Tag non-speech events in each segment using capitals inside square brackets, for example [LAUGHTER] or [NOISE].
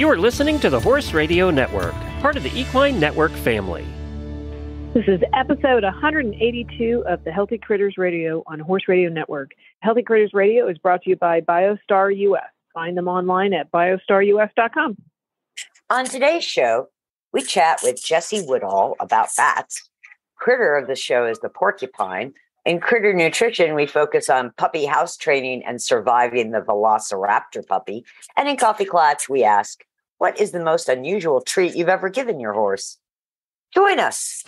You are listening to the Horse Radio Network, part of the Equine Network family. This is episode 182 of the Healthy Critters Radio on Horse Radio Network. Healthy Critters Radio is brought to you by BioStar US. Find them online at biostarus.com. On today's show, we chat with Jessie Woodall about bats. Critter of the show is the porcupine. In critter nutrition, we focus on puppy house training and surviving the velociraptor puppy. And in Coffee Klatch, we ask, what is the most unusual treat you've ever given your horse? Join us.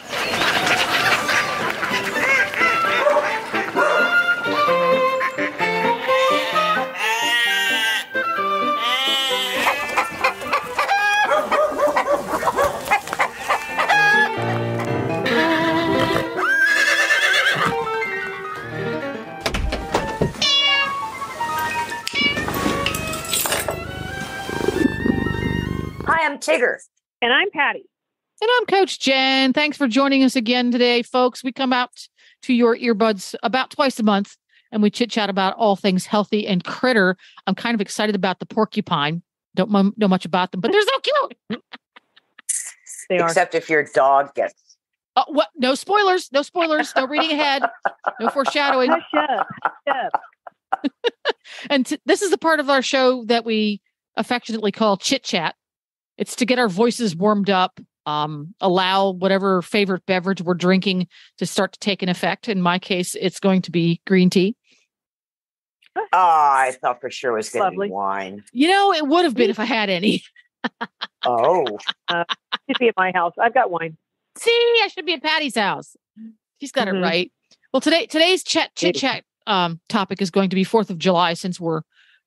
Tigger. And I'm Pati. And I'm Coach Jen. Thanks for joining us again today, folks. We come out to your earbuds about twice a month and we chit chat about all things healthy and critter. I'm kind of excited about the porcupine. Don't m- know much about them, but they're so cute. [LAUGHS] They are. Except if your dog gets. Oh, what? No spoilers. No spoilers. No reading ahead. No foreshadowing. Hush up. Hush up. [LAUGHS] And t- this is the part of our show that we affectionately call chit chat. It's to get our voices warmed up, um, allow whatever favorite beverage we're drinking to start to take an effect. In my case, it's going to be green tea. Oh, I thought for sure it was going to be wine. You know, it would have been if I had any. Oh, uh, should be at my house. I've got wine. See, I should be at Pati's house. She's got Mhm. it right. Well, today today's chat chit chat um, topic is going to be Fourth of July, since we're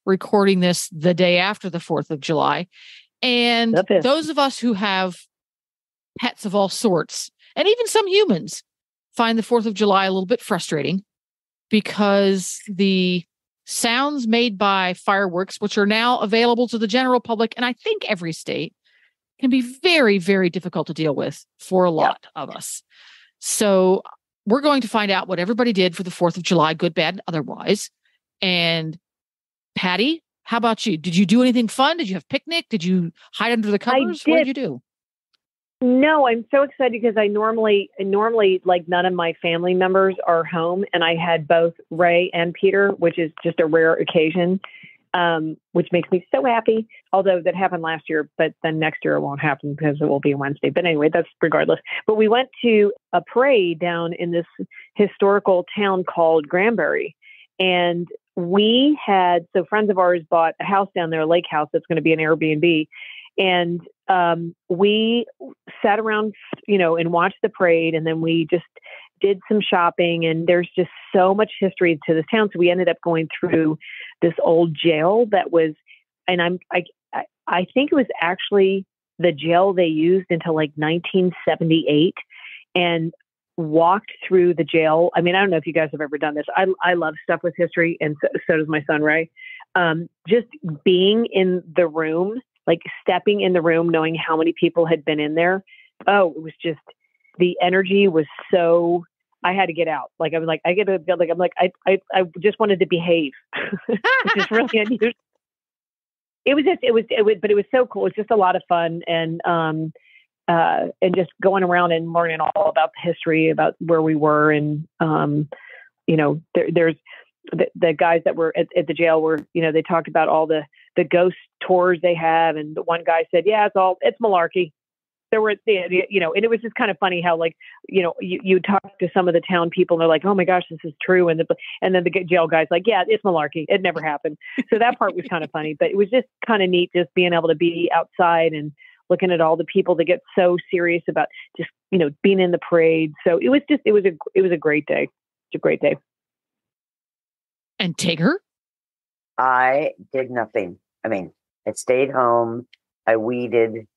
recording this the day after the Fourth of July, and those of us who have pets of all sorts, and even some humans, find the Fourth of July a little bit frustrating because the sounds made by fireworks, which are now available to the general public, and I think every state, can be very, very difficult to deal with for a lot of us. So we're going to find out what everybody did for the 4th of July, good, bad, and otherwise. And Pati, how about you? Did you do anything fun? Did you have picnic? Did you hide under the covers? What did you do? No, I'm so excited because I normally, normally, like none of my family members are home, and I had both Ray and Peter, which is just a rare occasion, um, which makes me so happy. Although that happened last year, but then next year it won't happen because it will be Wednesday. But anyway, that's regardless. But we went to a parade down in this historical town called Granbury, and we had so friends of ours bought a house down there, a lake house that's going to be an Airbnb, and um, we sat around, you know, and watched the parade, and then we just did some shopping. And there's just so much history to this town, so we ended up going through this old jail that was, and I'm I I, I think it was actually the jail they used until like 1978, and walked through the jail. I mean, I don't know if you guys have ever done this. I I love stuff with history, and so, so does my son Ray. Um, just being in the room, like stepping in the room, knowing how many people had been in there. Oh, it was just the energy was so. I had to get out. Like I was like, I get to like I'm like I I I just wanted to behave, [LAUGHS] which is really [LAUGHS] unusual. It was just it was it was but it was so cool. It's just a lot of fun and um uh and just going around and learning all about the history about where we were and um you know there, there's the, the guys that were at, at the jail were you know they talked about all the the ghost tours they have and the one guy said yeah it's all it's malarkey. There were you know and it was just kind of funny how like you know you, you talk to some of the town people and they're like oh my gosh this is true and the and then the jail guy's like yeah it's malarkey. It never happened. So that part was kind of funny but it was just kind of neat just being able to be outside and looking at all the people that get so serious about just you know being in the parade so it was just it was a it was a great day it's a great day And Tigger? I did nothing. I mean, I stayed home. I weeded.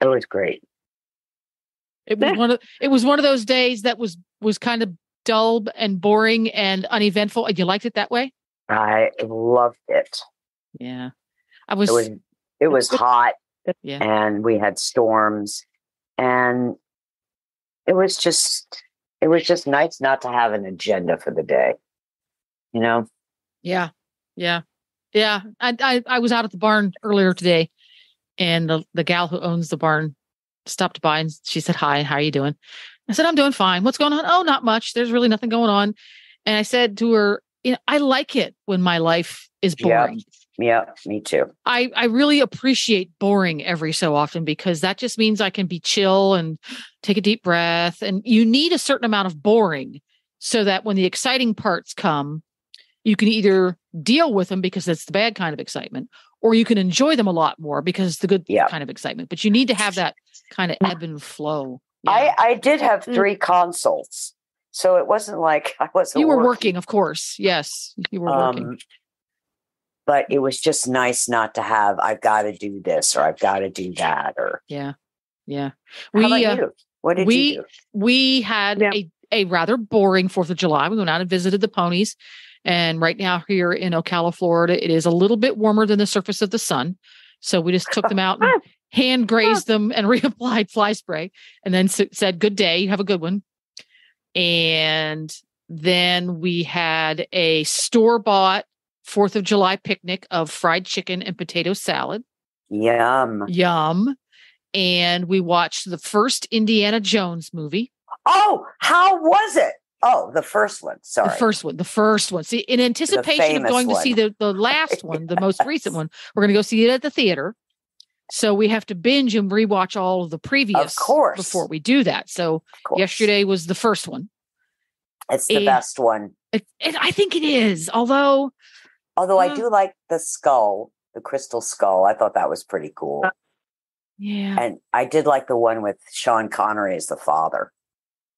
It was great. It was one of it was one of those days that was was kind of dull and boring and uneventful. And you liked it that way? I loved it. Yeah. I was, It was it was hot yeah. and we had storms and it was just it was just nice not to have an agenda for the day. You know? Yeah. Yeah. Yeah, I, I I was out at the barn earlier today, and the the gal who owns the barn stopped by and she said hi. How are you doing? I said I'm doing fine. What's going on? Oh, not much. There's really nothing going on. And I said to her, you know, I like it when my life is boring. Yeah, me too. I I really appreciate boring every so often because that just means I can be chill and take a deep breath. And you need a certain amount of boring so that when the exciting parts come, you can either deal with them because it's the bad kind of excitement, or you can enjoy them a lot more because it's the good Yeah. kind of excitement. But you need to have that kind of ebb and flow. I Yeah. I did have Mm. three consults, so it wasn't like [LAUGHS] I wasn't. you were working, of course. Yes, you were working. But it was just nice not to have. I've got to do this or I've got to do that or. yeah, yeah. How about uh, you? What did we- you do? we had Yeah. a, a rather boring Fourth of July. We went out and visited the ponies. And right now here in Ocala, Florida, it is a little bit warmer than the surface of the sun. So we just took them out and [LAUGHS] hand grazed them and [LAUGHS] reapplied fly spray and then s- said, good day, have a good one. And then we had a store bought Fourth of July picnic of fried chicken and potato salad. Yum. Yum. And we watched the first Indiana Jones movie. Oh, how was it? Oh, the first one. Sorry. The first one, the first one. See, in anticipation of going to see the, the last [LAUGHS] one, the most recent one, we're going to go see it at the theater. So we have to binge and rewatch all of the previous of course. before we do that. So yesterday was the first one. It's the eh, best one. It, I think it is, although Although I uh, do like the skull, the crystal skull. I thought that was pretty cool. Uh, yeah, And I did like the one with Sean Connery as the father.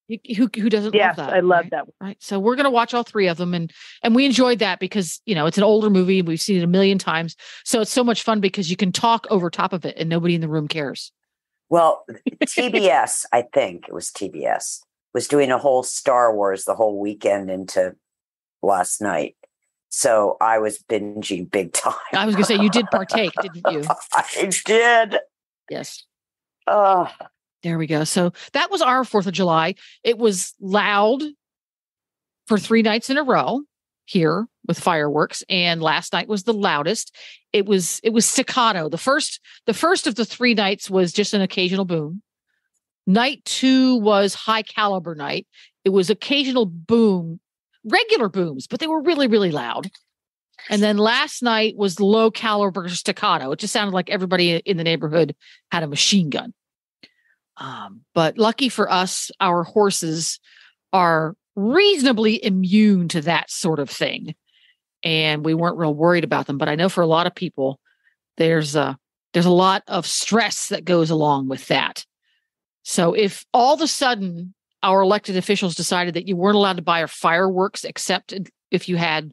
who who doesn't Yes, love that? I love right? that. one. right so we're going to watch all three of them and and we enjoyed that because you know it's an older movie and we've seen it a million times so it's so much fun because you can talk over top of it and nobody in the room cares Well, TBS, [LAUGHS] I think it was TBS, was doing a whole Star Wars the whole weekend into last night. So I was binging big time. i was going to say you did partake [LAUGHS] didn't you? I did. yes. Oh, there we go. So that was our fourth of july. It was loud for three nights in a row here with fireworks and last night was the loudest. It was it was staccato. The first the first of the three nights was just an occasional boom. Night two was high caliber night. It was occasional boom regular booms but they were really really loud. And then last night was low caliber staccato. It just sounded like everybody in the neighborhood had a machine gun. Um, but lucky for us our horses are reasonably immune to that sort of thing. And we weren't real worried about them but i know for a lot of people there's a there's a lot of stress that goes along with that. So if all of a sudden our elected officials decided that you weren't allowed to buy fireworks except if you had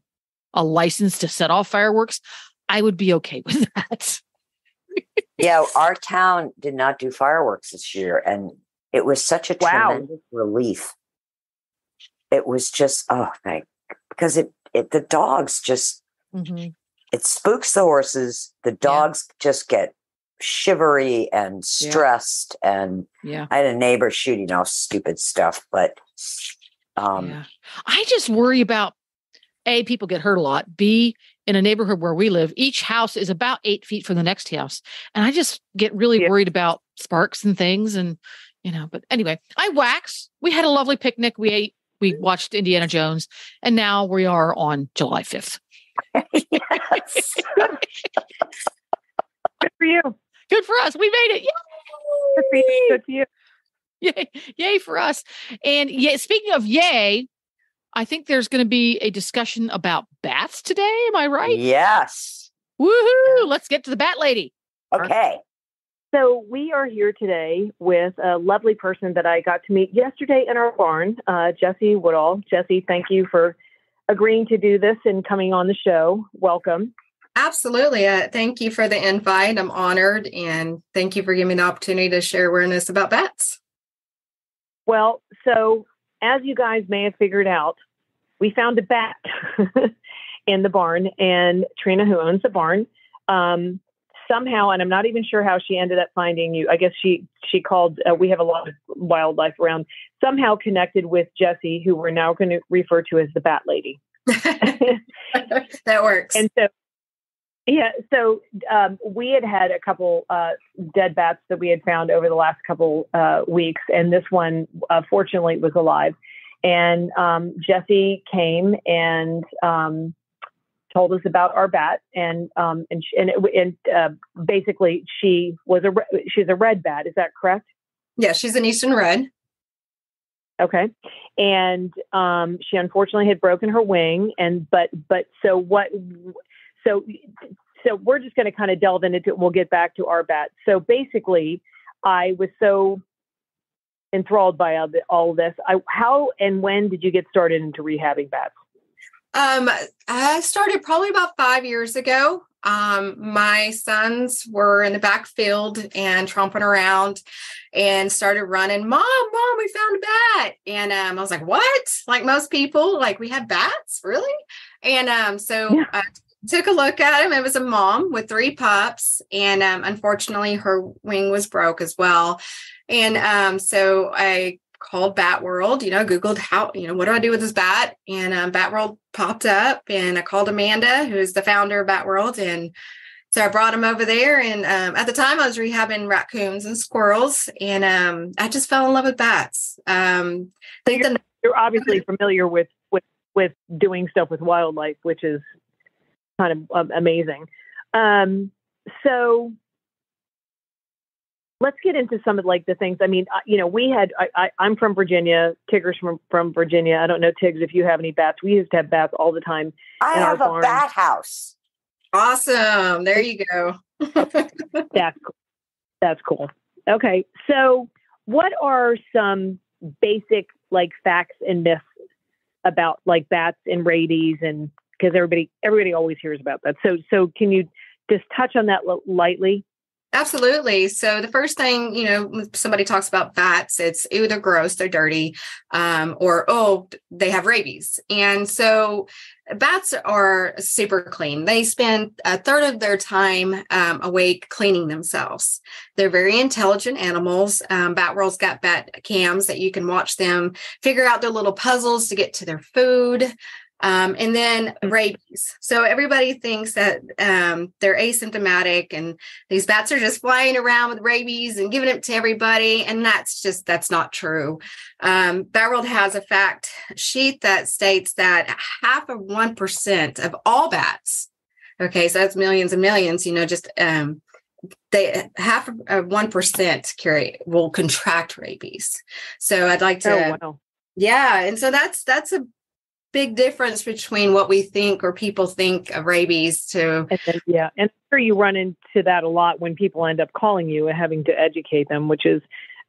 a license to set off fireworks i would be okay with [LAUGHS] that yeah. Our town did not do fireworks this year, and it was such a Wow. tremendous relief. It was just oh, thank because it it the dogs just Mhm. it spooks the horses. The dogs just get shivery and stressed. And yeah I had a neighbor shooting off stupid stuff, but um, yeah. I just worry about A, people get hurt a lot. B, in a neighborhood where we live, each house is about eight feet from the next house. And I just get really Yeah. worried about sparks and things. And, you know, but anyway, I wax. We had a lovely picnic. We ate, we watched Indiana Jones, and now we are on July 5th. [LAUGHS] yes. [LAUGHS] Good for you. Good for us. We made it. Good for you. Yay! Good for you. Yay, yay for us. And yeah, speaking of yay, I think there's going to be a discussion about bats today. Am I right? yes. Woohoo! Let's get to the bat lady. Okay. So we are here today with a lovely person that I got to meet yesterday in our barn, uh, Jessie Woodall. Jessie, thank you for agreeing to do this and coming on the show. Welcome. Absolutely. Uh, thank you for the invite. I'm honored and thank you for giving me the opportunity to share awareness about bats. Well, so as you guys may have figured out, we found a bat [LAUGHS] in the barn, and Trina, who owns the barn, um, somehow, and I'm not even sure how she ended up finding you. I guess she she called. Uh, we have a lot of wildlife around. Somehow connected with Jessie, who we're now going to refer to as the Bat Lady. [LAUGHS] [LAUGHS] that works. And so, Yeah, so um, we had had a couple uh, dead bats that we had found over the last couple uh, weeks, and this one, uh, fortunately, was alive. And um, Jessie came and um, told us about our bat, and um, and and, and uh, basically she was a she's a red bat. Is that correct? Yeah, she's an eastern red. Okay, and um, she unfortunately had broken her wing, and but but so what? So so we're just going to kind of delve into it. We'll get back to our bat. So basically, I was so enthralled by all, this. I, how and when did you get started into rehabbing bats? Um, I started probably about five years ago. Um, my sons were in the backfield and tromping around and started running, Mom, Mom, we found a bat. And um, I was like, What? Like most people, like we have bats, really? And um, so yeah. I took a look at him. It was a mom with three pups, and um, unfortunately, her wing was broke as well. And um, so I called Bat World, you know, Googled how, you know, what do I do with this bat? And um, Bat World popped up and I called Amanda, who's the founder of Bat World. And so I brought him over there. And um, at the time I was rehabbing raccoons and squirrels. And um, I just fell in love with bats. Um, so you're, the, you're obviously familiar with, with, with doing stuff with wildlife, which is kind of um, amazing. Um, so let's get into some of like the things. I mean, you know, we had. I, I, am from Virginia. Tigger's from from Virginia. I don't know Tiggs if you have any bats. We used to have bats all the time. I have a barn. bat house. Awesome. There you go. [LAUGHS] that's cool. that's cool. Okay, so what are some basic like facts and myths about like bats and rabies and because everybody everybody always hears about that. So so can you just touch on that lightly? Absolutely. So the first thing, you know, somebody talks about bats, it's oh, they're gross, they're dirty, um, or oh, they have rabies. And so bats are super clean. They spend a third of their time um, awake cleaning themselves. They're very intelligent animals. Um, bat World's got bat cams that you can watch them figure out their little puzzles to get to their food. Um, and then mm. rabies. So everybody thinks that um, they're asymptomatic and these bats are just flying around with rabies and giving it to everybody. And that's just, that's not true. Um, Bat World has a fact sheet that states that half of 1% of all bats, okay, so that's millions and millions, you know, just um, they half of one percent carry will contract rabies. So I'd like to, oh, wow. yeah, and so that's that's a big difference between what we think or people think of rabies to then, yeah and I'm sure you run into that a lot when people end up calling you and having to educate them which is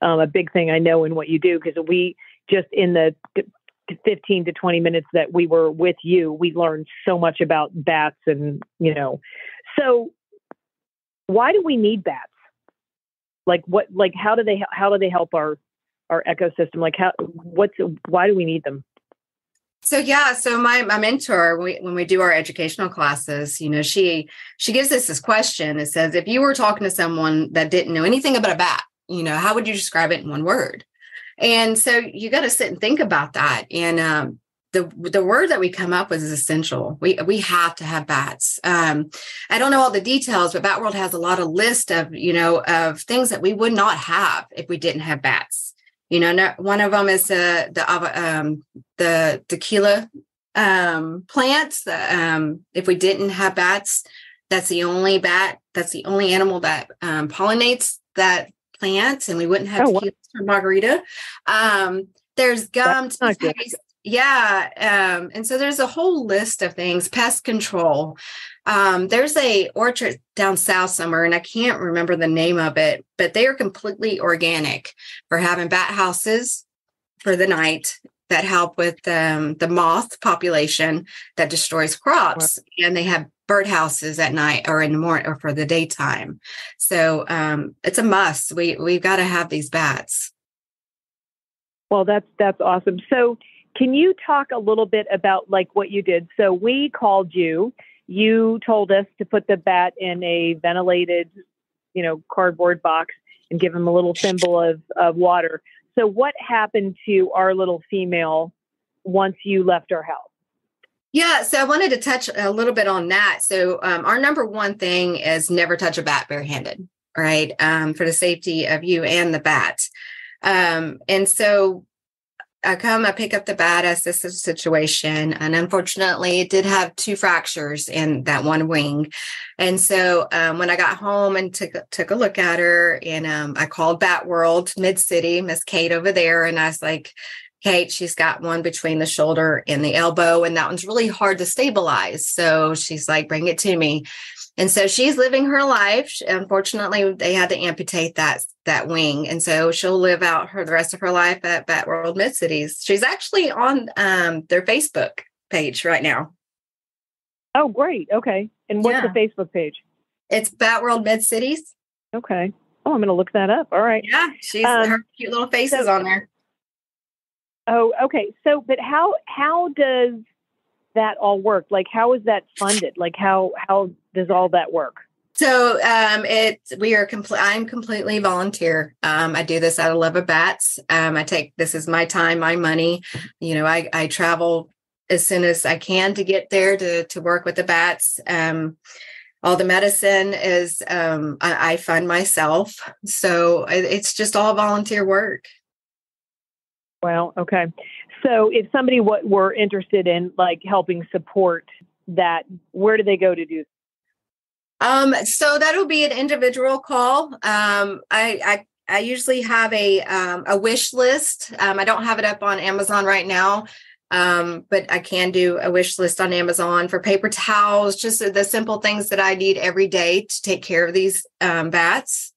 um, a big thing i know in what you do because we just in the 15 to 20 minutes that we were with you we learned so much about bats and you know. So why do we need bats? Like what like how do they how do they help our our ecosystem? Like how what's why do we need them so yeah, so my my mentor when we, when we do our educational classes, you know, she she gives us this question. It says, if you were talking to someone that didn't know anything about a bat, you know, how would you describe it in one word? And so you got to sit and think about that. And um, the the word that we come up with is essential. We we have to have bats. Um, I don't know all the details, but Bat World has a lot of list of you know of things that we would not have if we didn't have bats. You know, one of them is uh, the um, the tequila um, plants. Um, if we didn't have bats, that's the only bat. That's the only animal that um, pollinates that plant, and we wouldn't have oh, tequila or margarita. Um, there's gum. Yeah. Um, and so there's a whole list of things, pest control. Um, there's a orchard down south somewhere, and I can't remember the name of it, but they are completely organic for having bat houses for the night that help with um, the moth population that destroys crops. And they have bird houses at night or in the morning or for the daytime. So um, it's a must. We we've got to have these bats. Well, that's that's awesome. So can you talk a little bit about like what you did? So we called you. You told us to put the bat in a ventilated, you know, cardboard box and give him a little thimble of, of water. So what happened to our little female once you left our house? Yeah, so I wanted to touch a little bit on that. So, um, our number one thing is never touch a bat barehanded, right? Um, for the safety of you and the bat. Um, and so, I come, I pick up the bat as this is a situation, and unfortunately, it did have two fractures in that one wing. And so, um, when I got home and took took a look at her, and um, I called Bat World Mid City, Miss Kate over there, and I was like, Kate, she's got one between the shoulder and the elbow, and that one's really hard to stabilize. So she's like, bring it to me. And so she's living her life. Unfortunately, they had to amputate that that wing, and so she'll live out her the rest of her life at Bat World Mid Cities. She's actually on um, their Facebook page right now. Oh, great. Okay. And what's Yeah. the Facebook page? It's Bat World Mid Cities. Okay. Oh, I'm going to look that up. All right. Yeah, she's Um, her cute little faces so- on there. Oh, okay. So, but how how does that all work? Like, how is that funded? Like, how how does all that work? So um, it we are complete. I'm completely volunteer. Um, I do this out of love of bats. Um, I take this is my time, my money. You know, I I travel as soon as I can to get there to to work with the bats. Um, all the medicine is um, I, I fund myself, so it- it's just all volunteer work. Well, okay. So, if somebody w- were interested in like helping support that, where do they go to do? Um, so that'll be an individual call. Um, I, I I usually have a um, a wish list. Um, I don't have it up on Amazon right now, um, but I can do a wish list on Amazon for paper towels, just the simple things that I need every day to take care of these um, bats.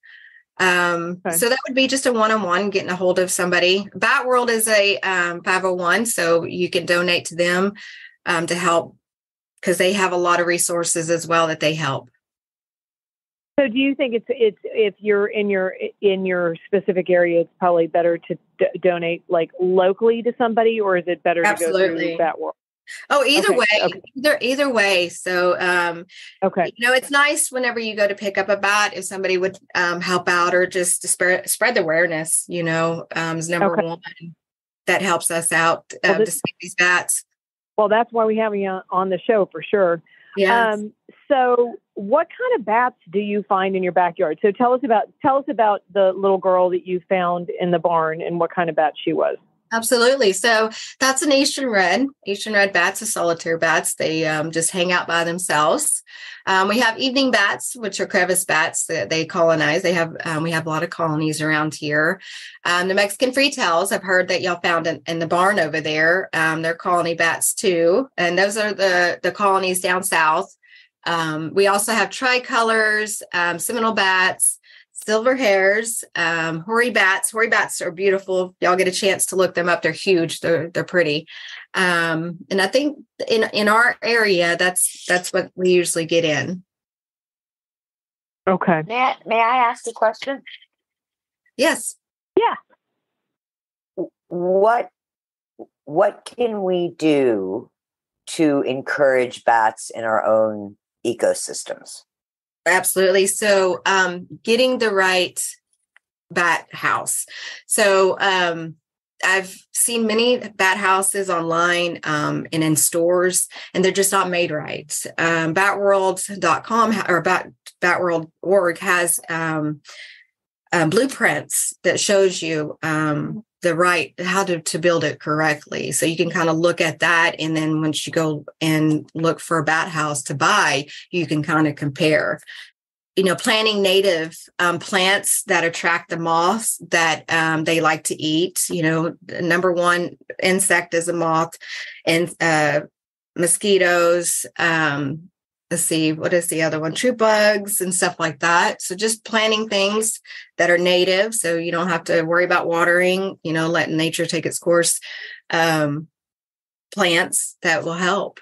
Um, Okay. So that would be just a one-on-one getting a hold of somebody. Bat World is a um, 501, so you can donate to them um, to help because they have a lot of resources as well that they help. So, do you think it's it's if you're in your in your specific area, it's probably better to d- donate like locally to somebody, or is it better to go Absolutely. that world? Oh, either Okay, way, okay. either either way. So, um, Okay. you know, it's nice whenever you go to pick up a bat if somebody would um, help out or just to spread spread the awareness. You know, um, is number Okay. one that helps us out Well, um, to this- save these bats. Well, that's why we have you on the show for sure. Yeah. Um, so, what kind of bats do you find in your backyard? So, tell us about tell us about the little girl that you found in the barn and what kind of bat she was. Absolutely. So that's an Eastern red. Eastern red bats are solitaire bats. They um, just hang out by themselves. Um, we have evening bats, which are crevice bats that they colonize. They have um, we have a lot of colonies around here. Um, the Mexican free tails. I've heard that y'all found in, in the barn over there. Um, they're colony bats too, and those are the the colonies down south. Um, we also have tricolors, Seminole bats, silver hairs, um, hoary bats. Hoary bats are beautiful. Y'all get a chance to look them up. They're huge. They're they're pretty. Um, and I think in in our area, that's that's what we usually get in. Okay. May I, may I ask a question? Yes. Yeah. What what can we do to encourage bats in our own ecosystems? Absolutely. So, um, getting the right bat house. So, um, I've seen many bat houses online um, and in stores, and they're just not made right. Um, batworld.com or bat, batworld.org has um, um, blueprints that shows you um, the right how to, to build it correctly. So you can kind of look at that, and then once you go and look for a bat house to buy, you can kind of compare you know planting native um, plants that attract the moths that um, they like to eat you know number one insect is a moth and uh, mosquitoes um, let's see what is the other one true bugs and stuff like that so just planting things that are native so you don't have to worry about watering you know letting nature take its course um, plants that will help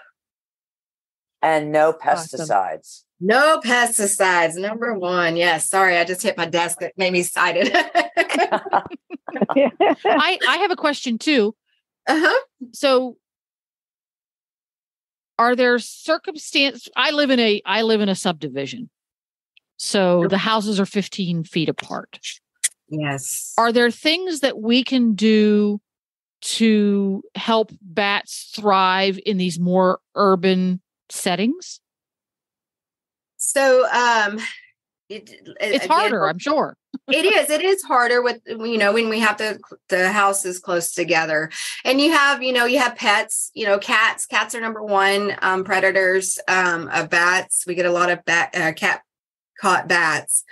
And no Awesome. pesticides. no pesticides, number one. Yes. Sorry, I just hit my desk. That made me excited. [LAUGHS] [LAUGHS] [LAUGHS] I, I have a question too. uh-huh. So are there circumstance I live in a I live in a subdivision. So the houses are 15 feet apart. Yes. Are there things that we can do to help bats thrive in these more urban settings? So um it, It's again, harder, I'm sure. It is it is harder with you know when we have the the houses close together. And you have you know you have pets you know cats cats are number one um predators um of bats. We get a lot of bat uh, cat caught bats.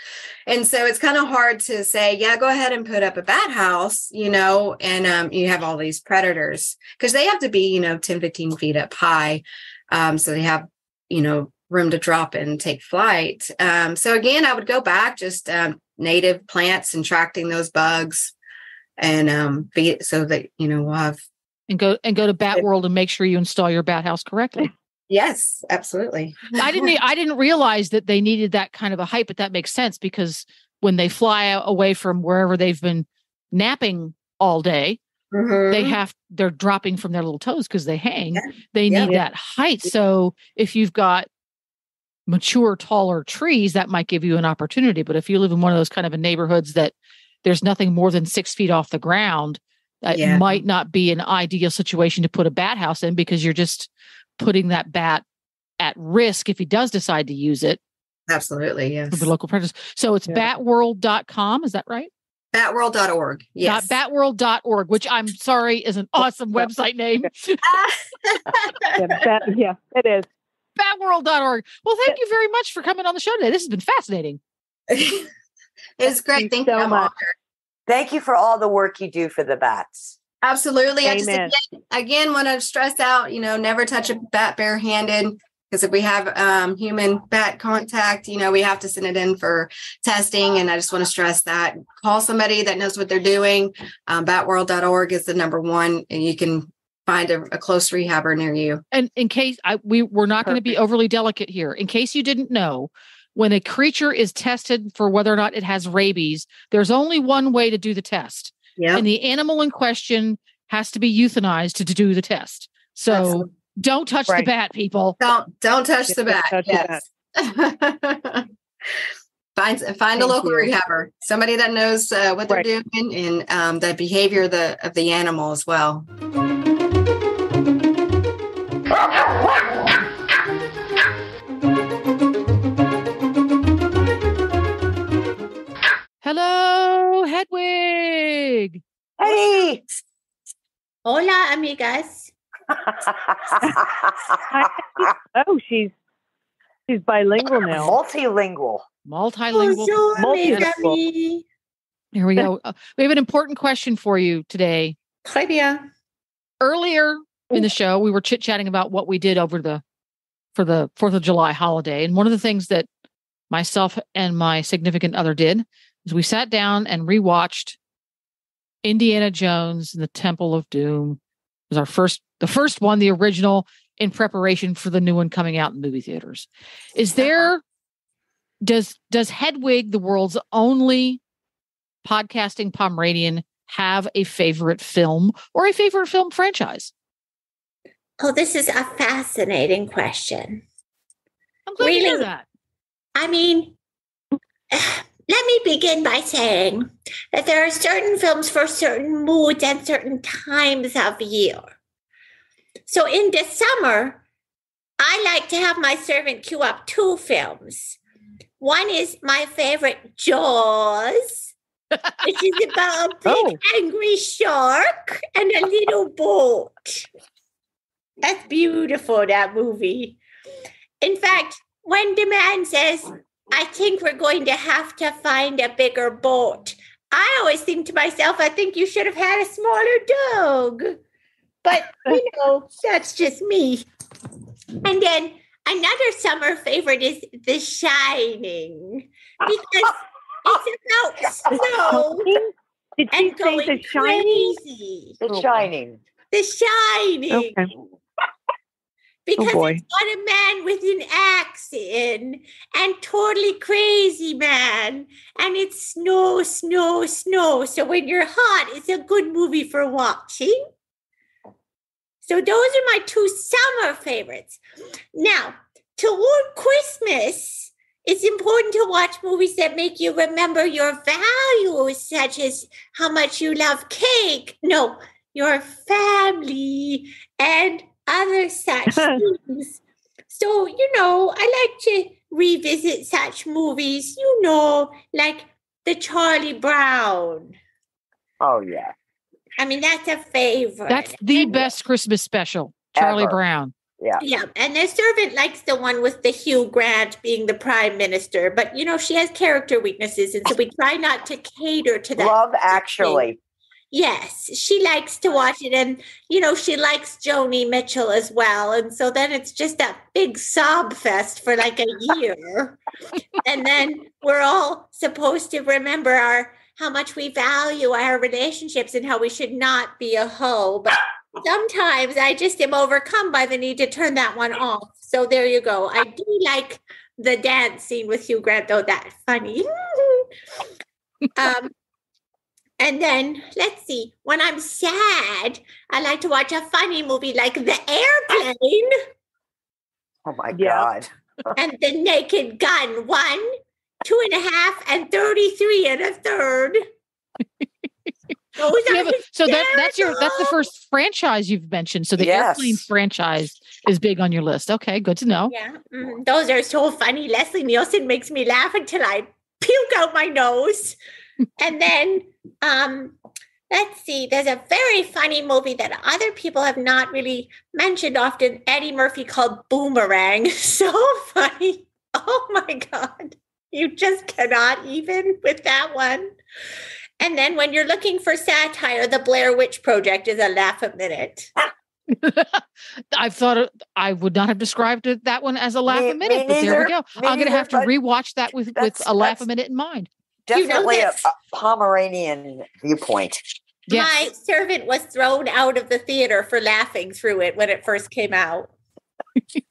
And so it's kind of hard to say yeah go ahead and put up a bat house you know and um you have all these predators. Because they have to be you know 10 15 feet up high um so they have you know room to drop and take flight. Um, so again, I would go back just um, native plants and attracting those bugs, and um, be so that you know we'll have. And go and go to Bat World and make sure you install your bat house correctly. [LAUGHS] Yes, absolutely. I didn't i didn't realize that they needed that kind of a height, but that makes sense because when they fly away from wherever they've been napping all day, Mhm. they have they're dropping from their little toes because they hang. Yeah. They Yeah. need that height. So if you've got mature, taller trees, that might give you an opportunity. But if you live in one of those kind of a neighborhoods that there's nothing more than six feet off the ground, that Yeah. might not be an ideal situation to put a bat house in because you're just putting that bat at risk if he does decide to use it absolutely for yes. the local predators. So it's Yeah. batworld.com. Is that right? Batworld.org. Yes. Dot batworld.org, which I'm sorry is an awesome website name. [LAUGHS] Yeah, that, yeah, it is. batworld.org. Well, thank you very much for coming on the show today. This has been fascinating. [LAUGHS] it's great. you Thank you so so much. much. Thank you for all the work you do for the bats. Absolutely. I just again, again want to stress out, you know, never touch a bat barehanded because if we have um, human bat contact, you know, we have to send it in for testing. And I just want to stress that call somebody that knows what they're doing. Um, batworld.org is the number one, and you can find a, a close rehabber near you. And in case I we we're not going to be overly delicate here. In case you didn't know, when a creature is tested for whether or not it has rabies, there's only one way to do the test. Yeah. And the animal in question has to be euthanized to, to do the test. So don't touch the bat, people. Don't don't touch the bat. touch the yes. [LAUGHS] find find a local you. rehabber, somebody that knows uh, what they're Right. doing and um, the behavior of the of the animal as well. Hedwig. Hey! Hola, amigas. [LAUGHS] Oh, she's she's bilingual now. Multilingual. Multilingual. Bonjour, multilingual. Here we go. Uh, we have an important question for you today. Très bien. Earlier in the show, we were chit chatting about what we did over the for the Fourth of July holiday, and one of the things that myself and my significant other did is we sat down and rewatched Indiana Jones and the Temple of Doom. It was our first, the first one, the original, in preparation for the new one coming out in movie theaters. Is uh-huh. there does does Hedwig, the world's only podcasting Pomeranian, have a favorite film or a favorite film franchise? Oh, this is a fascinating question. I'm glad to hear Really? that. I mean, let me begin by saying that there are certain films for certain moods and certain times of year. So in the summer, I like to have my servant queue up two films. One is my favorite, Jaws, [LAUGHS] which is about a big Oh. angry shark and a little boat. That's beautiful, that movie. In fact, when the man says, I think we're going to have to find a bigger boat, I always think to myself, I think you should have had a smaller dog. But, you [LAUGHS] know, that's just me. And then another summer favorite is The Shining because it's about [LAUGHS] snow Did she and say going the shining? crazy. The oh, Shining. The Shining. Okay. Oh, because boy. it's got a man with an axe in and totally crazy man and it's snow snow snow. So when you're hot it's a good movie for watching. So those are my two summer favorites. Now toward christmas it's important to watch movies that make you remember your values such as how much you love cake no your family and other such [LAUGHS] things. So, you know, I like to revisit such movies, you know, like the Charlie Brown. Oh yeah. I mean, that's a favorite. That's the And- best Christmas special. Charlie Ever. Brown. Yeah, Yeah. and the servant likes the one with the Hugh Grant being the prime minister, but you know she has character weaknesses, and so [LAUGHS] we try not to cater to that. Love Actually. Yes, she likes to watch it, and you know she likes Joni Mitchell as well, and so then it's just a big sob fest for like a year, and then we're all supposed to remember our how much we value our relationships and how we should not be a hoe, but sometimes I just am overcome by the need to turn that one off. So there you go. I do like the dance scene with Hugh Grant, though that's funny. [LAUGHS] um, and then let's see. When I'm sad, I like to watch a funny movie like The Airplane Oh my Yeah. God. [LAUGHS] [LAUGHS] and The Naked Gun. One, two and a half, and thirty-three and a third. Those You are a- so that that's your that's the first franchise you've mentioned. So the Yes. airplane franchise is big on your list. Okay, good to know. Yeah, mm, those are so funny. Leslie Nielsen makes me laugh until I puke out my nose. And then, um, let's see, there's a very funny movie that other people have not really mentioned often. Eddie Murphy called Boomerang. [LAUGHS] So funny. Oh my God. You just cannot even with that one. And then when you're looking for satire, the Blair Witch Project is a laugh a minute. [LAUGHS] I've thought it- I would not have described it, that one as a laugh Me- a minute, but there we go. I'm going to have to but rewatch that with with a laugh a minute in mind. You know Definitely a, a Pomeranian viewpoint. Yes. My servant was thrown out of the theater for laughing through it when it first came out. [LAUGHS]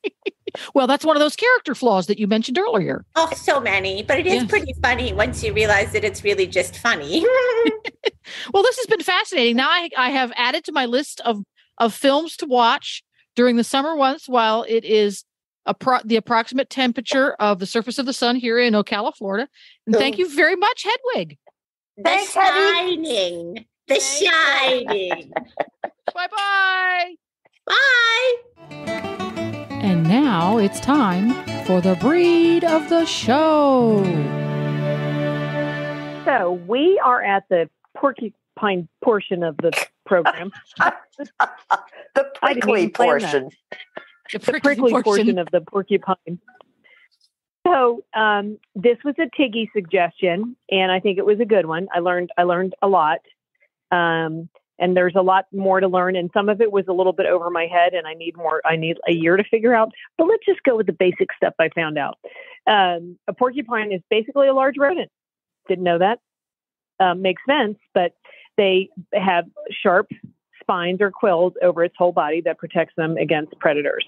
Well, that's one of those character flaws that you mentioned earlier. Oh, so many, but it is Yes. pretty funny once you realize that it's really just funny. [LAUGHS] [LAUGHS] Well, this has been fascinating. Now I, I have added to my list of of films to watch during the summer once while it is appro- the approximate temperature of the surface of the sun here in Ocala, Florida. And thank you very much, Hedwig. the Thanks, Heddie. Shining. The Shining. [LAUGHS] Bye bye. Bye. And now it's time for the breed of the show. So we are at the porcupine portion of the program, [LAUGHS] the I didn't prickly even plan that. Portion. The the prickly portion. of the porcupine. So um, this was a Tiggy suggestion, and I think it was a good one. I learned I learned a lot, um, and there's a lot more to learn. And some of it was a little bit over my head, and I need more. I need a year to figure out. But let's just go with the basic stuff I found out. Um, a porcupine is basically a large rodent. Didn't know that. Um, makes sense, but they have sharp spines or quills over its whole body that protects them against predators.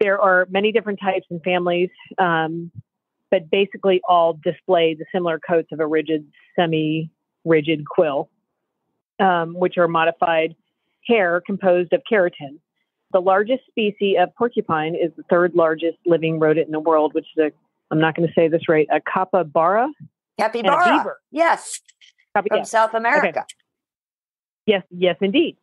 There are many different types and families, um, but basically all display the similar coats of a rigid, semi-rigid quill, um, which are modified hair composed of keratin. The largest species of porcupine is the third largest living rodent in the world, which is a I'm not going to say this right, a capybara Capybara. Yes, Capi- from yeah. South America. Yes, yes, indeed.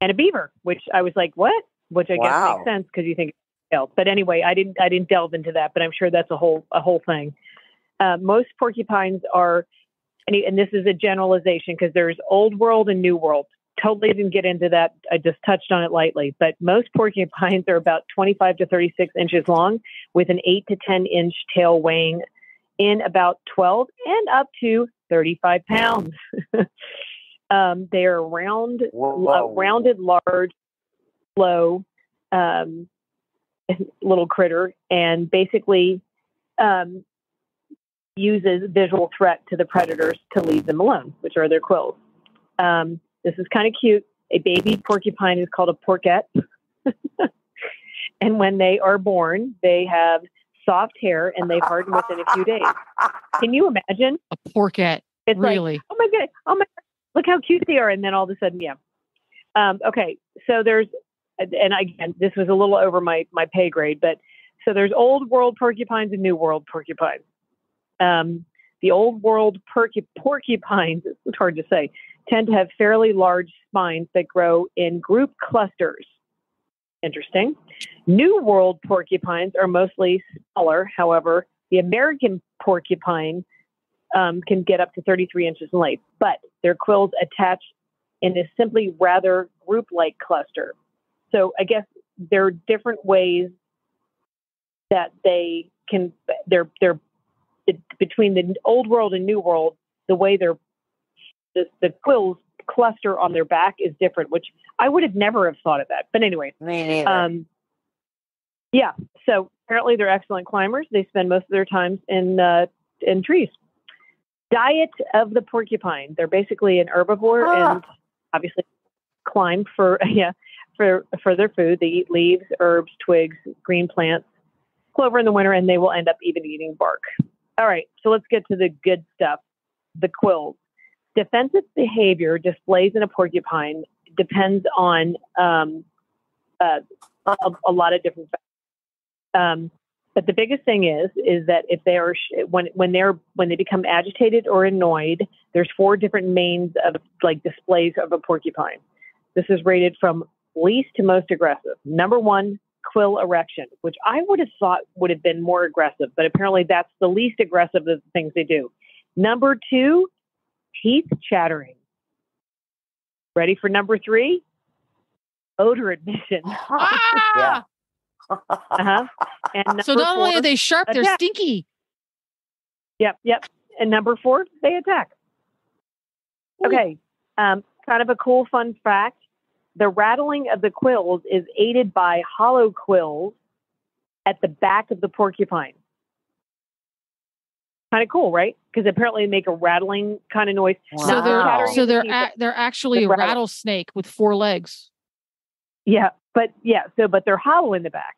And a beaver, which I was like, what? Which I Wow. guess makes sense because you think else. But anyway, I didn't I didn't delve into that, but I'm sure that's a whole a whole thing. Uh, most porcupines are, and, and this is a generalization because there's old world and new world. Totally didn't get into that. I just touched on it lightly. But most [LAUGHS] porcupines are about 25 to 36 inches long, with an 8 to 10 inch tail weighing in about 12 and up to 35 pounds. [LAUGHS] um, they are round, uh, rounded, large, slow um, little critter, and basically um, uses visual threat to the predators to leave them alone, which are their quills. Um, this is kind of cute. A baby porcupine is called a porket. [LAUGHS] and when they are born, they have soft hair and they harden within a few days. Can you imagine? A porket. It's like, Really? oh my god, oh my, God, look how cute they are, and then all of a sudden, yeah. Um, okay, so there's, and again, this was a little over my my pay grade, but so there's old world porcupines and new world porcupines. Um, the old world porcu- porcupines, [LAUGHS] it's hard to say, tend to have fairly large spines that grow in group clusters. Interesting. New World porcupines are mostly smaller. However, the American porcupine um, can get up to 33 inches in length, but their quills attach in a simply rather group like cluster. So I guess there are different ways that they can, they're, they're between the old world and new world, the way they're, the, the quills cluster on their back is different, which I would have never have thought of that. But anyway, Me neither. um, yeah. So apparently they're excellent climbers. They spend most of their time in uh, in trees. Diet of the porcupine. They're basically an herbivore Ah. and obviously climb for [LAUGHS] yeah for for their food. They eat leaves, herbs, twigs, green plants, clover in the winter, and they will end up even eating bark. All right. So let's get to the good stuff. The quills. Defensive behavior displays in a porcupine depends on um, uh, a, a lot of different factors. Um, but the biggest thing is is that if they are when when they're when they become agitated or annoyed, there's four different mains of like displays of a porcupine. This is rated from least to most aggressive. Number one, quill erection, which I would have thought would have been more aggressive, but apparently that's the least aggressive of the things they do. Number two, teeth chattering. Ready for number three? Odor emission. [LAUGHS] Ah! Uh-huh. And [LAUGHS] So not only four- are they sharp, they're stinky. Yep, yep. And number four, they attack. Okay. Um, kind of a cool fun fact. The rattling of the quills is aided by hollow quills at the back of the porcupine. Kind of cool, right? Because apparently they make a rattling kind of noise. So they're so they're a, they're actually The a rattle. rattlesnake with four legs. Yeah, but yeah, so but they're hollow in the back.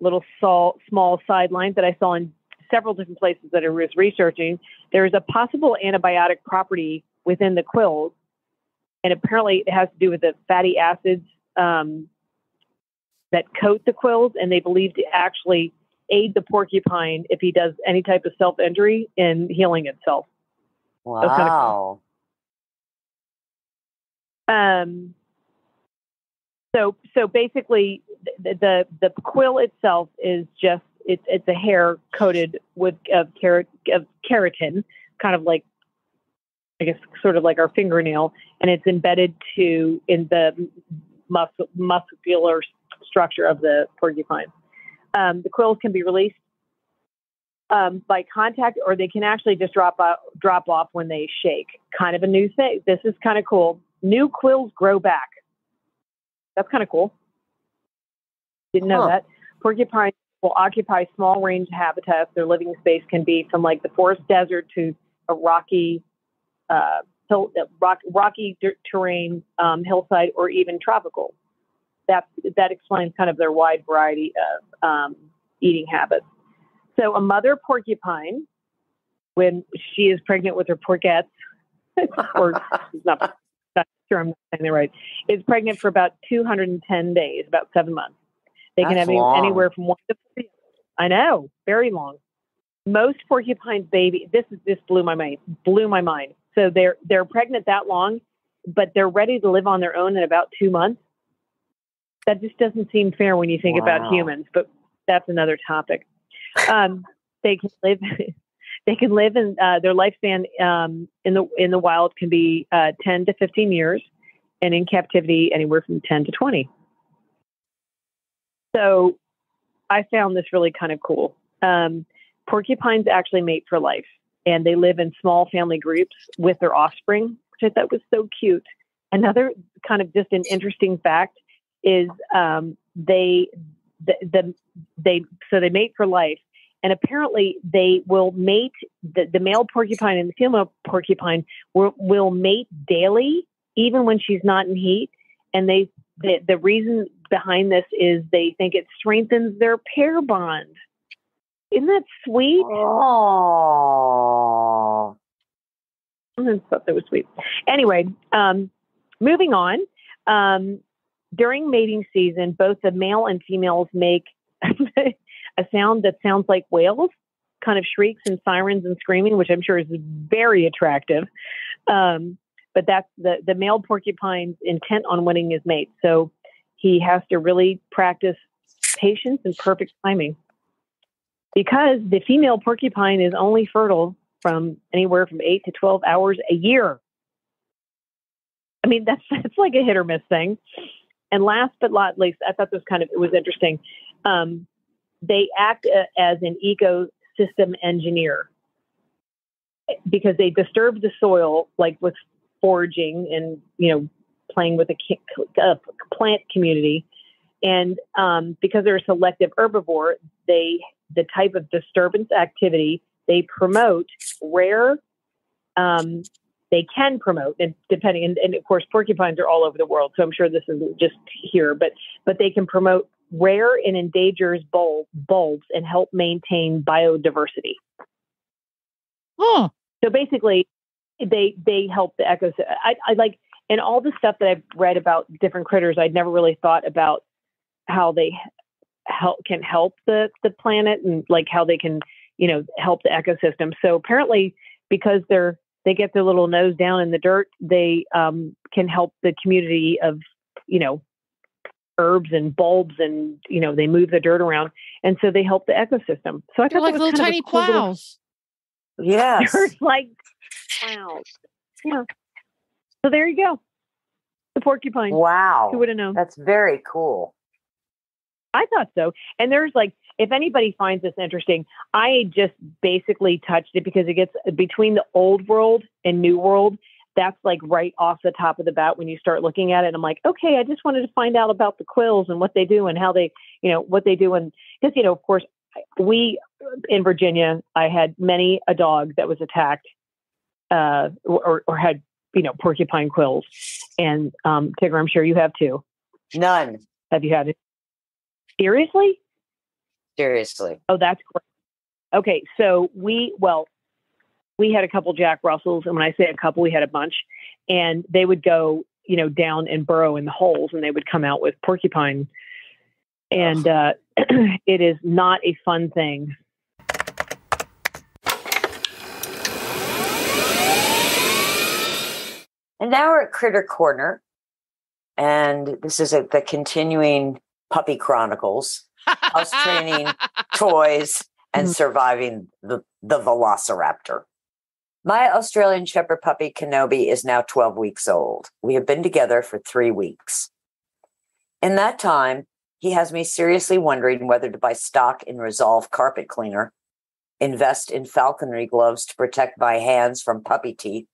Little small, small sidelines that I saw in several different places that I was researching. There is a possible antibiotic property within the quills, and apparently it has to do with the fatty acids um, that coat the quills, and they believe to actually aid the porcupine if he does any type of self injury in healing itself. kinda cool. wow. Um, so so basically, the, the the quill itself is just it's it's a hair coated with of carrot of keratin, kind of like I guess sort of like our fingernail, and it's embedded to in the mus- muscular structure of the porcupine. Um, the quills can be released um, by contact, or they can actually just drop drop off when they shake. Kind of a new thing. This is kind of cool. New quills grow back. That's kind of cool. Didn't know Huh. that. Porcupines will occupy small range habitats. Their living space can be from like the forest desert to a rocky, uh, hill, uh, rock, rocky dirt terrain, um, hillside, or even tropical. That that explains kind of their wide variety of um, eating habits. So a mother porcupine, when she is pregnant with her porquettes, [LAUGHS] or [LAUGHS] she's not sure I'm saying that right, is pregnant for about 210 days, about seven months. They can have long. anywhere from one to three. I know, very long. Most porcupines baby, this is this blew my mind, blew my mind. So they're they're pregnant that long, but they're ready to live on their own in about two months. That just doesn't seem fair when you think about humans, but that's another topic. Um, they can live. They can live in uh, their lifespan um, in the in the wild can be uh, 10 to 15 years, and in captivity anywhere from 10 to 20. So, I found this really kind of cool. Um, porcupines actually mate for life, and they live in small family groups with their offspring, which I thought was so cute. Another kind of just an interesting fact is um, they the, the they so they mate for life and apparently they will mate the, the male porcupine and the female porcupine will, will mate daily even when she's not in heat and they the, the reason behind this is they think it strengthens their pair bond isn't that sweet Oh. I thought that was sweet. Anyway, um, moving on. Um, during mating season, both the male and females make a sound that sounds like whales, kind of shrieks and sirens and screaming, which I'm sure is very attractive. Um, but that's the the male porcupine's intent on winning his mate. So he has to really practice patience and perfect timing because the female porcupine is only fertile from anywhere from eight to 12 hours a year. I mean, that's, [LAUGHS] that's like a hit or miss thing. And last but not least, I thought this kind of, it was interesting. Um, they act uh, as an ecosystem engineer because they disturb the soil, like with foraging and, you know, playing with a, a plant community. And um, because they're a selective herbivore, they the type of disturbance activity they promote rare um, they can promote and depending and, and, of course porcupines are all over the world so i'm sure this is just here but but they can promote rare and endangered bulb, bulbs and help maintain biodiversity. Oh so basically they they help the ecosystem I, I like and all the stuff that i've read about different critters i'd never really thought about how they help can help the the planet and like how they can you know help the ecosystem. So apparently because they're they get their little nose down in the dirt they um, can help the community of you know herbs and bulbs and you know they move the dirt around and so they help the ecosystem so i they're thought like was little kind tiny of a cool little- Yes. [LAUGHS] they're like plows yeah so there you go the porcupine Wow. who would have known That's very cool. I thought so. And there's like, if anybody finds this interesting, I just basically touched it because it gets between the old world and new world. That's like right off the top of the bat when you start looking at it. I'm like, okay, I just wanted to find out about the quills and what they do and how they, you know, what they do. And because, you know, of course, we in Virginia, I had many a dog that was attacked uh, or, or had, you know, porcupine quills. And um, Tigger, I'm sure you have too. None. Have you had it? Seriously? Seriously. Oh, that's great. Okay, so we well, we had a couple Jack Russells, and when I say a couple, we had a bunch, and they would go, you know, down and burrow in the holes, and they would come out with porcupine, and uh, [CLEARS THROAT] it is not a fun thing. And now we're at Critter Corner. And this is a, the continuing Puppy Chronicles, house training, [LAUGHS] toys, and Mhm. surviving the, the Velociraptor. My Australian Shepherd puppy, Kenobi, is now 12 weeks old. We have been together for three weeks. In that time, he has me seriously wondering whether to buy stock in Resolve carpet cleaner, invest in falconry gloves to protect my hands from puppy teeth,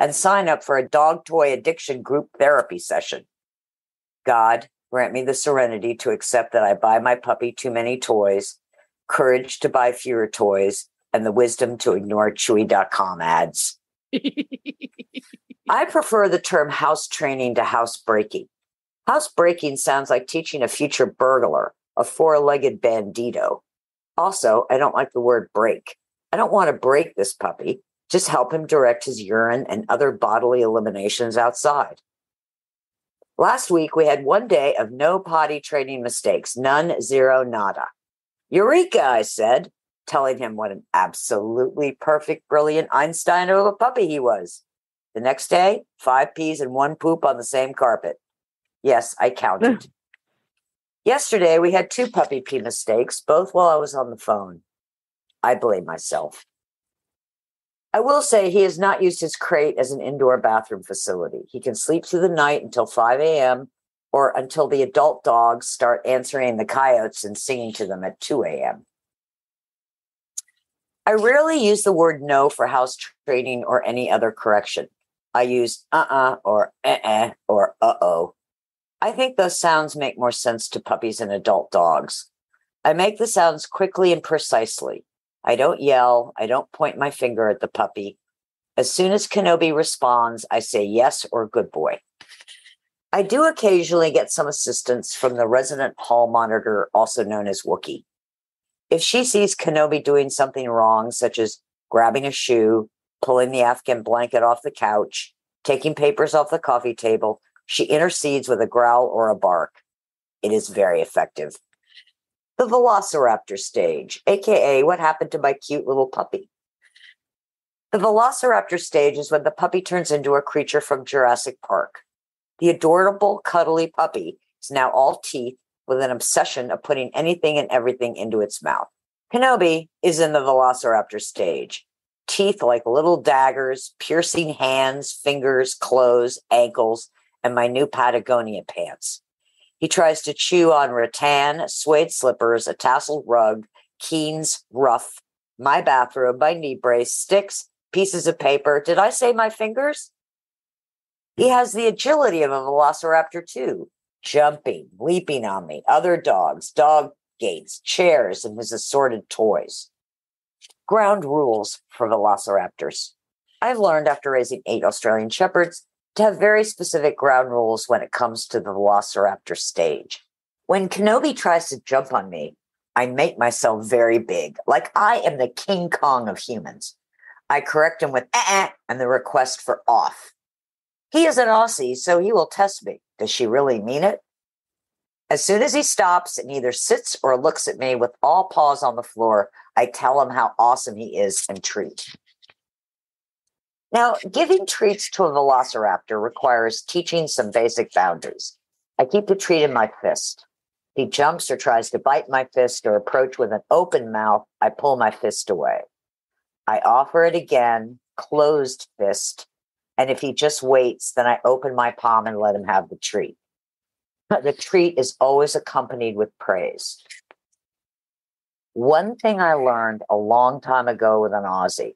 and sign up for a dog toy addiction group therapy session. God, grant me the serenity to accept that I buy my puppy too many toys, courage to buy fewer toys, and the wisdom to ignore Chewy.com ads. [LAUGHS] I prefer the term house training to house breaking. House breaking sounds like teaching a future burglar, a four legged bandito. Also, I don't like the word break. I don't want to break this puppy, just help him direct his urine and other bodily eliminations outside. Last week, we had one day of no potty training mistakes, none, zero, nada. Eureka, I said, telling him what an absolutely perfect, brilliant Einstein of a puppy he was. The next day, five peas and one poop on the same carpet. Yes, I counted. Yesterday, we had two puppy pee mistakes, both while I was on the phone. I blame myself. I will say he has not used his crate as an indoor bathroom facility. He can sleep through the night until 5 a.m. or until the adult dogs start answering the coyotes and singing to them at 2 a.m. I rarely use the word no for house training or any other correction. I use uh uh or uh uh or uh oh. I think those sounds make more sense to puppies and adult dogs. I make the sounds quickly and precisely. I don't yell. I don't point my finger at the puppy. As soon as Kenobi responds, I say yes or good boy. I do occasionally get some assistance from the resident hall monitor, also known as Wookie. If she sees Kenobi doing something wrong, such as grabbing a shoe, pulling the Afghan blanket off the couch, taking papers off the coffee table, she intercedes with a growl or a bark. It is very effective. The Velociraptor stage, aka what happened to my cute little puppy. The velociraptor stage is when the puppy turns into a creature from Jurassic Park. The adorable, cuddly puppy is now all teeth with an obsession of putting anything and everything into its mouth. Kenobi is in the velociraptor stage. Teeth like little daggers, piercing hands, fingers, clothes, ankles, and my new Patagonia pants. He tries to chew on rattan, suede slippers, a tasseled rug, Keen's ruff, my bathrobe, my knee brace, sticks, pieces of paper. Did I say my fingers? He has the agility of a velociraptor too, jumping, leaping on me, other dogs, dog gates, chairs, and his assorted toys. Ground rules for velociraptors. I've learned after raising eight Australian Shepherds to have very specific ground rules when it comes to the velociraptor stage. When Kenobi tries to jump on me, I make myself very big, like I am the King Kong of humans. I correct him with eh, and the request for off. He is an Aussie, so he will test me. Does she really mean it? As soon as he stops and either sits or looks at me with all paws on the floor, I tell him how awesome he is and treat. Now, giving treats to a velociraptor requires teaching some basic boundaries. I keep the treat in my fist. He jumps or tries to bite my fist or approach with an open mouth, I pull my fist away. I offer it again, closed fist. And if he just waits, then I open my palm and let him have the treat. The treat is always accompanied with praise. One thing I learned a long time ago with an Aussie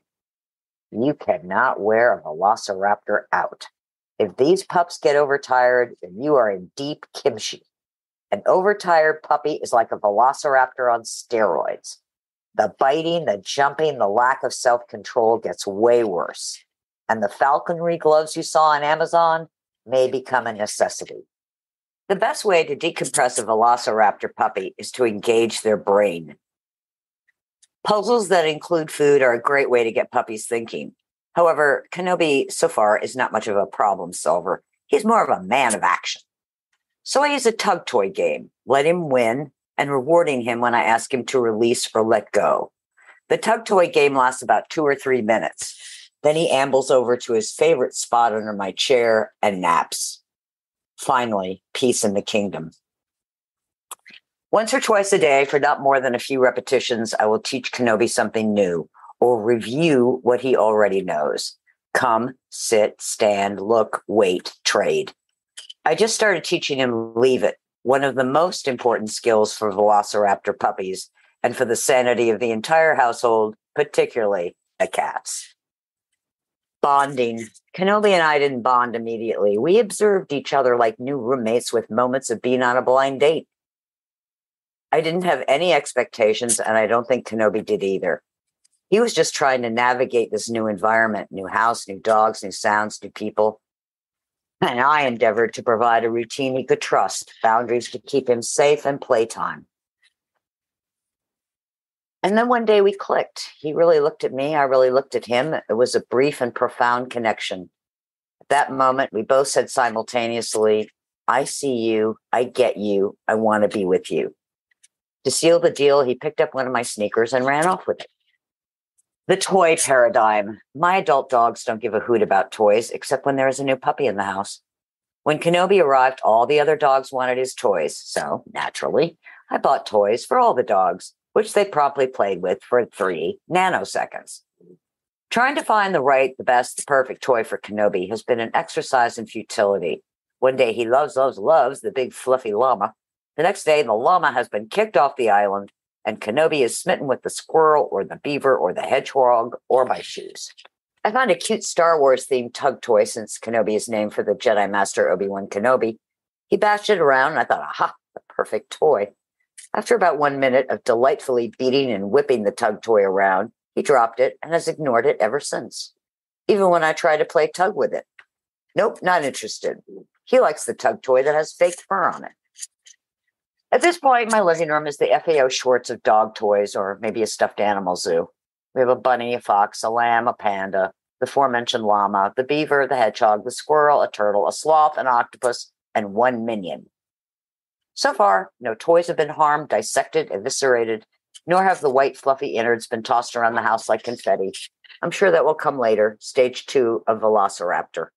you cannot wear a velociraptor out. If these pups get overtired, then you are in deep kimchi. An overtired puppy is like a velociraptor on steroids. The biting, the jumping, the lack of self control gets way worse. And the falconry gloves you saw on Amazon may become a necessity. The best way to decompress a velociraptor puppy is to engage their brain. Puzzles that include food are a great way to get puppies thinking. However, Kenobi so far is not much of a problem solver. He's more of a man of action. So I use a tug toy game, let him win, and rewarding him when I ask him to release or let go. The tug toy game lasts about two or three minutes. Then he ambles over to his favorite spot under my chair and naps. Finally, peace in the kingdom. Once or twice a day, for not more than a few repetitions, I will teach Kenobi something new or review what he already knows. Come, sit, stand, look, wait, trade. I just started teaching him leave it, one of the most important skills for velociraptor puppies and for the sanity of the entire household, particularly the cats. Bonding. Kenobi and I didn't bond immediately. We observed each other like new roommates with moments of being on a blind date. I didn't have any expectations, and I don't think Kenobi did either. He was just trying to navigate this new environment, new house, new dogs, new sounds, new people. And I endeavored to provide a routine he could trust, boundaries to keep him safe, and playtime. And then one day we clicked. He really looked at me. I really looked at him. It was a brief and profound connection. At that moment, we both said simultaneously, I see you. I get you. I want to be with you. To seal the deal, he picked up one of my sneakers and ran off with it. The toy paradigm. My adult dogs don't give a hoot about toys except when there is a new puppy in the house. When Kenobi arrived, all the other dogs wanted his toys. So, naturally, I bought toys for all the dogs, which they promptly played with for three nanoseconds. Trying to find the right, the best, the perfect toy for Kenobi has been an exercise in futility. One day he loves, loves, loves the big fluffy llama. The next day, the llama has been kicked off the island and Kenobi is smitten with the squirrel or the beaver or the hedgehog or my shoes. I found a cute Star Wars themed tug toy since Kenobi is named for the Jedi Master Obi Wan Kenobi. He bashed it around and I thought, aha, the perfect toy. After about one minute of delightfully beating and whipping the tug toy around, he dropped it and has ignored it ever since. Even when I try to play tug with it. Nope, not interested. He likes the tug toy that has fake fur on it. At this point, my living room is the FAO Schwarz of dog toys or maybe a stuffed animal zoo. We have a bunny, a fox, a lamb, a panda, the aforementioned llama, the beaver, the hedgehog, the squirrel, a turtle, a sloth, an octopus, and one minion. So far, no toys have been harmed, dissected, eviscerated, nor have the white, fluffy innards been tossed around the house like confetti. I'm sure that will come later. Stage two of Velociraptor.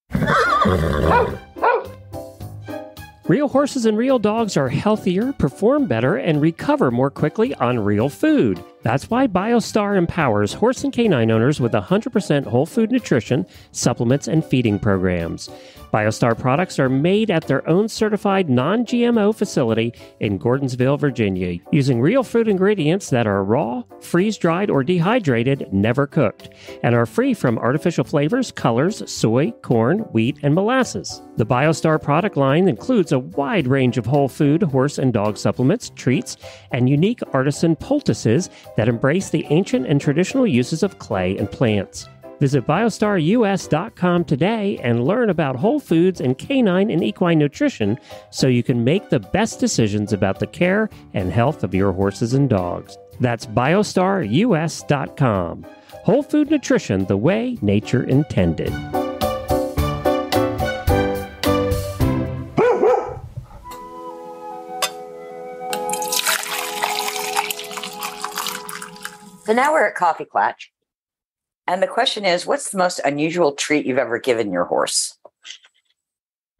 Real horses and real dogs are healthier, perform better, and recover more quickly on real food. That's why BioStar empowers horse and canine owners with 100% whole food nutrition, supplements, and feeding programs. BioStar products are made at their own certified non GMO facility in Gordonsville, Virginia, using real food ingredients that are raw, freeze dried, or dehydrated, never cooked, and are free from artificial flavors, colors, soy, corn, wheat, and molasses. The BioStar product line includes a wide range of whole food, horse and dog supplements, treats, and unique artisan poultices that embrace the ancient and traditional uses of clay and plants. Visit biostarus.com today and learn about whole foods and canine and equine nutrition so you can make the best decisions about the care and health of your horses and dogs. That's biostarus.com. Whole food nutrition the way nature intended. So now we're at Coffee Klatch. And the question is what's the most unusual treat you've ever given your horse?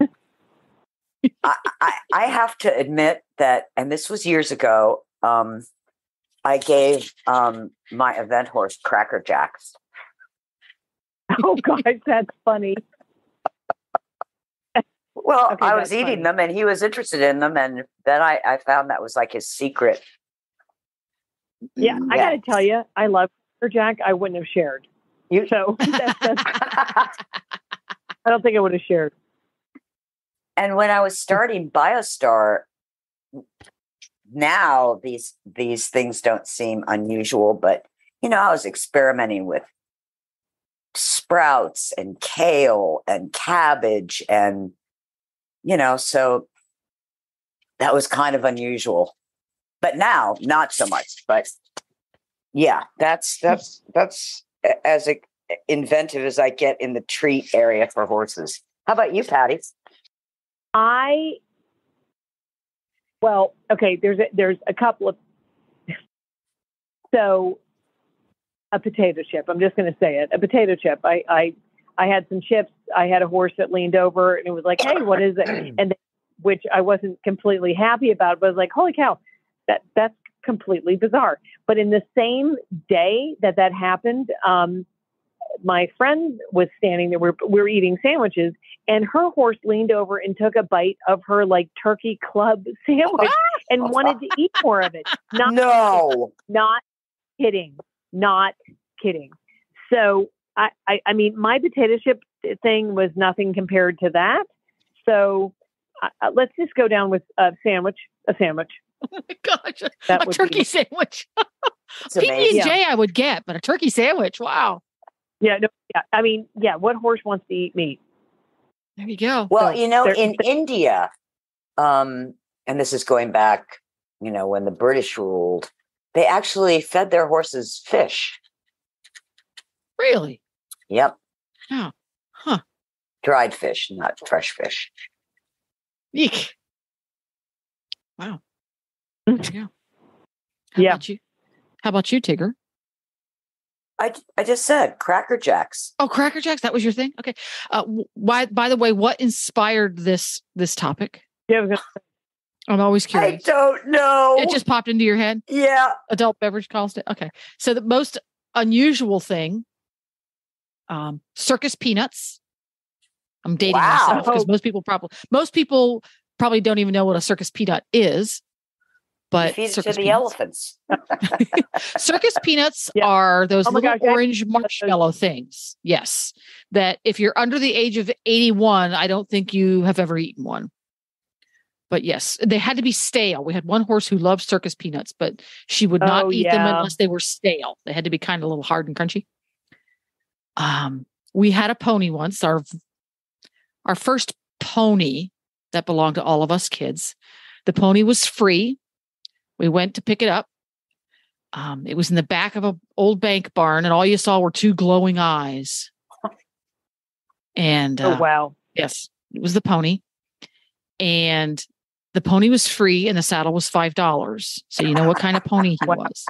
[LAUGHS] I, I, I have to admit that, and this was years ago, um, I gave um, my event horse Cracker Jacks. [LAUGHS] Oh, gosh, that's funny. Well, Okay, I was eating funny. them and he was interested in them. And then I, I found that was like his secret. Yeah, I got to tell you, I love her, Jack. I wouldn't have shared. You- So [LAUGHS] that's, that's, I don't think I would have shared. and when I was starting BioStar, now these these things don't seem unusual, but you know, I was experimenting with sprouts and kale and cabbage and you know, so that was kind of unusual. But now, not so much. But yeah, that's that's that's as inventive as I get in the treat area for horses. How about you, Pati? I well, okay. There's a, there's a couple of so a potato chip. I'm just going to say it. A potato chip. I I I had some chips. I had a horse that leaned over and it was like, "Hey, what is it?" [CLEARS THROAT] And then, which I wasn't completely happy about, but I was like, "Holy cow, that that's completely bizarre." But in the same day that that happened, um, my friend was standing there. We're we're eating sandwiches, and her horse leaned over and took a bite of her like turkey club [LAUGHS] sandwich and [LAUGHS] wanted to eat more of it. Not No. not kidding, not kidding. So I, I, I mean, my potato chip thing was nothing compared to that. So uh, let's just go down with a sandwich, a sandwich. [LAUGHS] Oh my gosh, That a turkey be- sandwich. [LAUGHS] It's PB and J I would get, but a turkey sandwich. Wow. Yeah, no, yeah. I mean, yeah. What horse wants to eat meat? There you go. Well, So you know, there- in [LAUGHS] India, um, and this is going back, you know, when the British ruled, they actually fed their horses fish. Really? Yep. Oh. Huh. Dried fish, not fresh fish. Eek. Wow. There you go. How Yeah. About you? How about you, Tigger? I, I just said Cracker Jacks. Oh, Cracker Jacks. That was your thing. Okay. Uh, why? By the way, what inspired this this topic? Yeah, I was gonna- I'm always curious. I don't know. It just popped into your head. yeah. Adult beverage cost it. Okay. So the most unusual thing, um, circus peanuts. I'm dating Wow. myself because most people probably most people probably don't even know what a circus peanut is. But feed it to circus the peanuts. elephants. [LAUGHS] circus peanuts Yeah. are those Oh little gosh, orange marshmallow things. Yes. That if you're under the age of 81, I don't think you have ever eaten one. But yes, they had to be stale. We had one horse who loved circus peanuts, but she would not Oh, eat them unless they were stale. They had to be kind of a little hard and crunchy. Um, we had a pony once, our our first pony that belonged to all of us kids. The pony was free. We went to pick it up. Um, it was in the back of an old bank barn, and all you saw were two glowing eyes. And oh uh, wow. yes, it was the pony. And the pony was free, and the saddle was five dollars. So you know what kind of pony he [LAUGHS] was.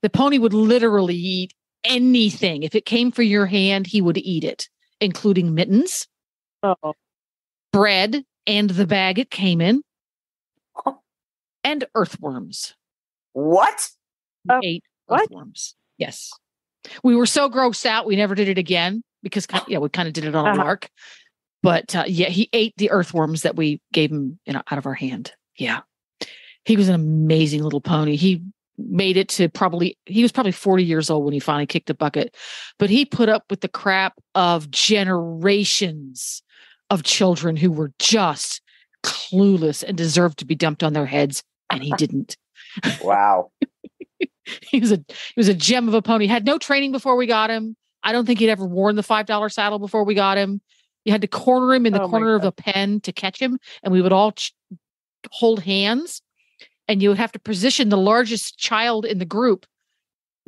The pony would literally eat anything. If it came for your hand, he would eat it, including mittens, Oh, bread, and the bag it came in, and earthworms. What? Oh, ate what? earthworms. Yes. We were so grossed out, we never did it again because, ki- yeah, we kind of did it on a Uh-huh. lark. But uh, yeah, he ate the earthworms that we gave him you know, out of our hand. Yeah. He was an amazing little pony. He made it to probably, he was probably 40 years old when he finally kicked the bucket, but he put up with the crap of generations of children who were just clueless and deserved to be dumped on their heads. And he didn't Wow. [LAUGHS] he was a he was a gem of a pony. Had no training before we got him. I don't think he'd ever worn the five dollar saddle before we got him. You had to corner him in the Oh corner of a pen to catch him, and we would all ch- hold hands. And you would have to position the largest child in the group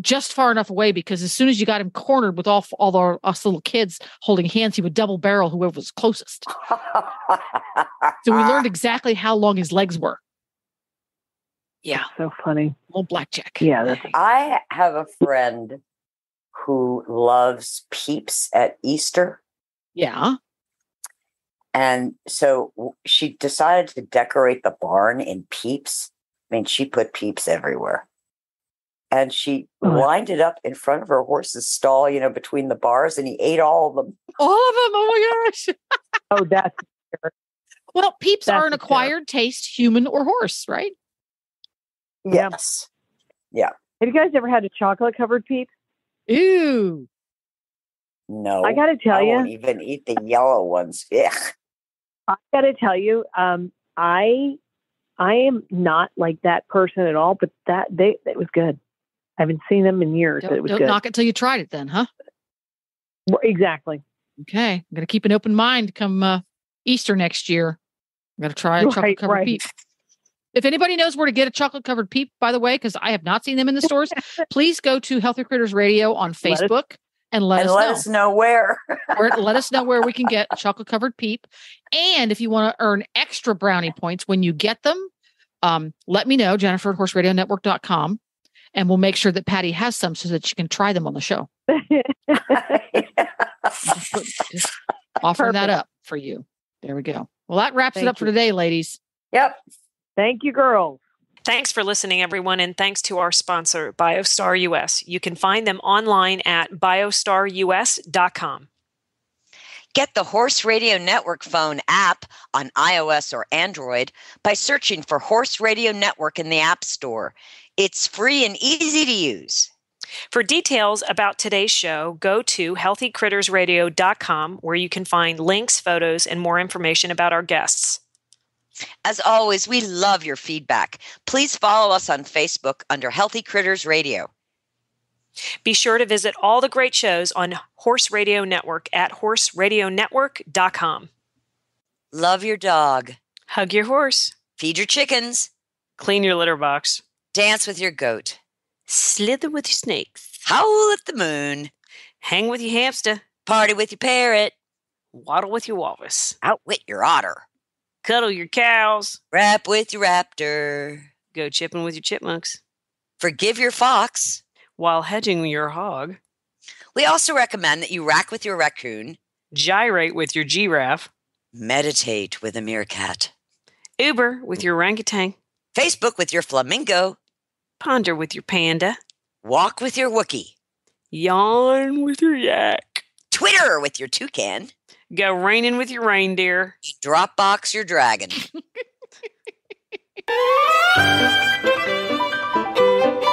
just far enough away because as soon as you got him cornered with all f- all our us little kids holding hands, he would double barrel whoever was closest. So we learned [LAUGHS] exactly how long his legs were. Yeah, so funny. little blackjack. Yeah, that's- I have a friend who loves peeps at Easter. yeah. And so she decided to decorate the barn in peeps. I mean, she put peeps everywhere. And she Oh. lined it up in front of her horse's stall, you know, between the bars, and he ate all of them. All of them. Oh my gosh. Oh, that's [LAUGHS] Well, peeps are an a joke. acquired taste, human or horse, right? Yeah. Yes. Have you guys ever had a chocolate covered peep? Ooh. No. I got to tell I you, won't even eat the yellow ones. [LAUGHS] Ugh. I got to tell you, um, I I am not like that person at all. But that they it was good. I haven't seen them in years. Don't, it was don't good. knock it till you tried it then, huh? Well, Exactly. Okay. I'm going to keep an open mind come uh, Easter next year. I'm going to try a [LAUGHS] chocolate covered right. peep. If anybody knows where to get a chocolate covered peep, by the way, because I have not seen them in the stores, [LAUGHS] please go to Healthy Critters Radio on Let Facebook and let and us let know. us know where. [LAUGHS] where, let us know where we can get [LAUGHS] chocolate covered peep. And if you want to earn extra brownie points when you get them, um, let me know, Jennifer at horseradionetwork.com. And we'll make sure that Pati has some so that you can try them on the show. Just, put- just that up for you. There we go. Well, that wraps it Thank up for today, ladies. yep. Thank you, girls. Thanks for listening, everyone, and thanks to our sponsor, BioStar US. You can find them online at biostarus.com. Get the Horse Radio Network phone app on iOS or Android by searching for Horse Radio Network in the App Store. It's free and easy to use. For details about today's show, go to healthycrittersradio.com where you can find links, photos, and more information about our guests. As always, we love your feedback. Please follow us on Facebook under Healthy Critters Radio. Be sure to visit all the great shows on Horse Radio Network at horseradionetwork.com. Love your dog. Hug your horse, Feed your chickens. clean your litter box, Dance with your goat. slither with your snakes, Howl at the moon. hang with your hamster, Party with your parrot. waddle with your walrus, Outwit your otter. Cuddle your cows, Rap with your raptor. go chipping with your chipmunks, Forgive your fox. while hedging your hog, We also recommend that you rack with your raccoon. gyrate with your giraffe, Meditate with a meerkat. Uber with your orangutan, Facebook with your flamingo. ponder with your panda, Walk with your Wookie. yawn with your yak, Twitter with your toucan. Go raining with your reindeer. Dropbox your dragon. [LAUGHS]